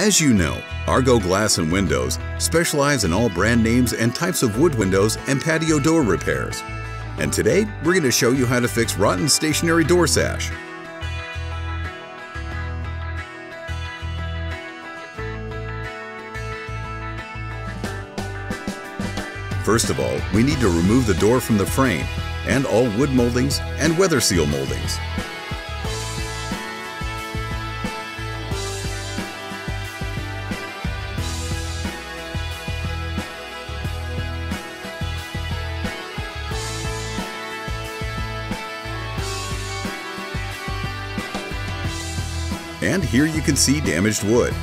As you know, Argo Glass and Windows specialize in all brand names and types of wood windows and patio door repairs. And today, we're going to show you how to fix rotten stationary door sash. First of all, we need to remove the door from the frame and all wood moldings and weather seal moldings. And here you can see damaged wood.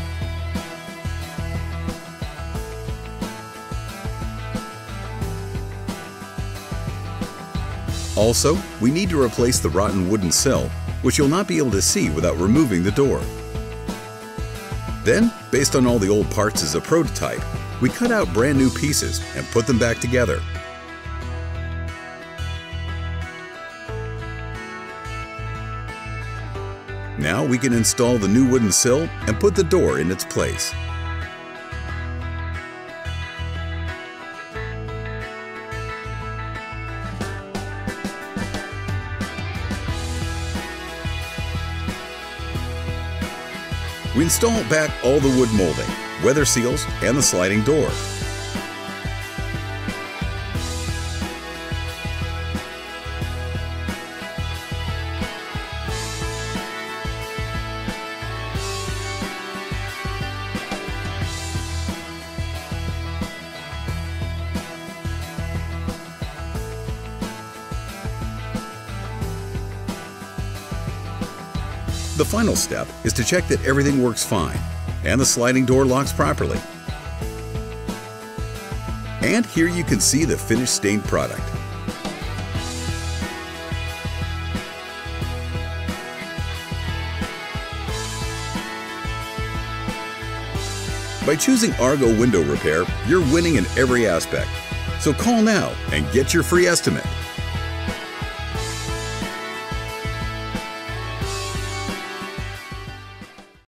Also, we need to replace the rotten wooden sill, which you'll not be able to see without removing the door. Then, based on all the old parts as a prototype, we cut out brand new pieces and put them back together. Now we can install the new wooden sill and put the door in its place. We install back all the wood molding, weather seals, and the sliding door. The final step is to check that everything works fine and the sliding door locks properly. And here you can see the finished stained product. By choosing Argo Window Repair, you're winning in every aspect. So call now and get your free estimate.